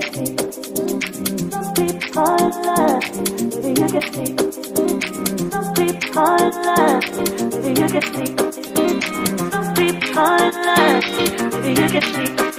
get me. Deep heart in love, Maybe you get Some people heart in love, Maybe you get Some people heart in love, Maybe you get me.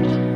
Bye.